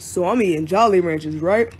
So I'm eating Jolly Ranchers, right?